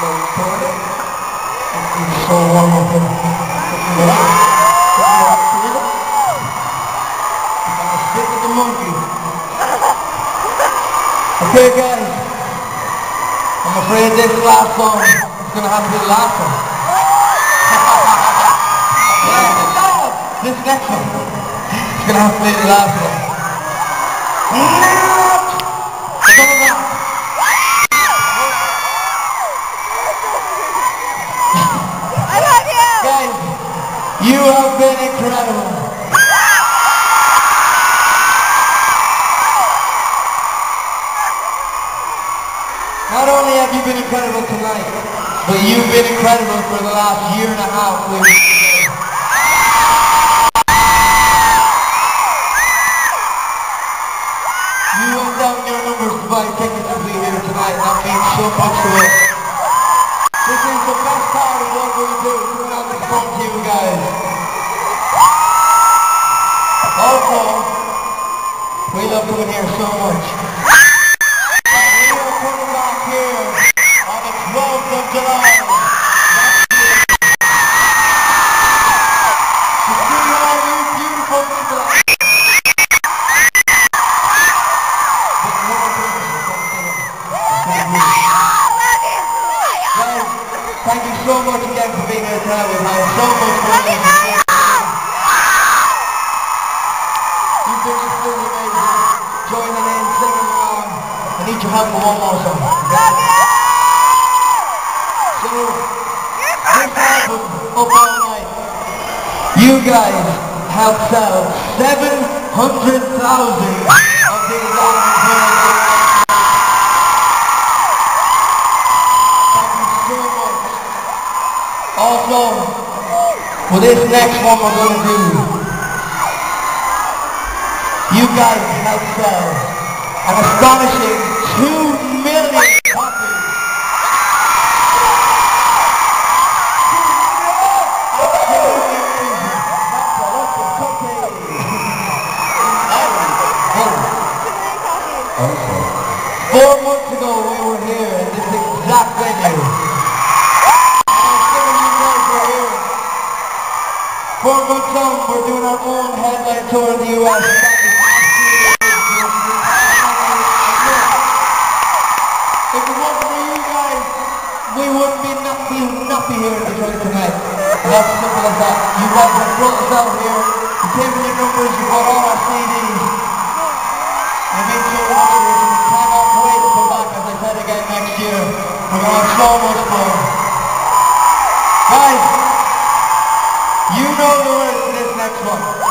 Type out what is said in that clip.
Okay guys, I'm afraid this last song is going to have to be the last one. this next one is going to have to be the last one. You have been incredible. Not only have you been incredible tonight, but you've been incredible for the last year and a half. Together. You went down your numbers buy tickets to be here tonight. That means so much to us. We love coming here so much. We are coming back here on the 12th of July. To see all beautiful people. But more important, thank you. Guys, thank you so much again for being here tonight. We've had so much fun. You've been absolutely amazing. Joining in, singing along. I need your help for one more song. So, this album, Up All Night, you guys have sold 700,000 of these albums. Thank you so much. Also, for this next one we're going to do, you guys have sold an astonishing 2 million copies. Four months ago we were here in this exact venue. Four months on, we're doing our own headline tour in the US. If it wasn't for you guys, we wouldn't be not be here in Detroit tonight. And that's simple as that. You guys have brought us out here. You came with your numbers, you bought all our CDs. And make sure you watch it. We cannot wait to come back, as I said again, next year. We're going to have so much fun. Guys, you know the words to this next one.